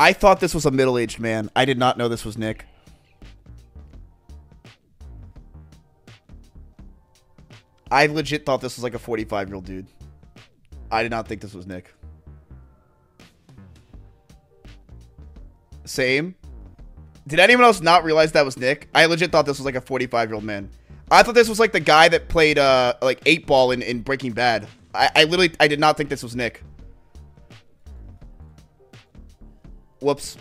I thought this was a middle-aged man. I did not know this was Nick. I legit thought this was like a 45-year-old dude. I did not think this was Nick. Same. Did anyone else not realize that was Nick? I legit thought this was like a 45-year-old man. I thought this was like the guy that played uh like 8 Ball in, in Breaking Bad. I, I literally I did not think this was Nick. Whoops.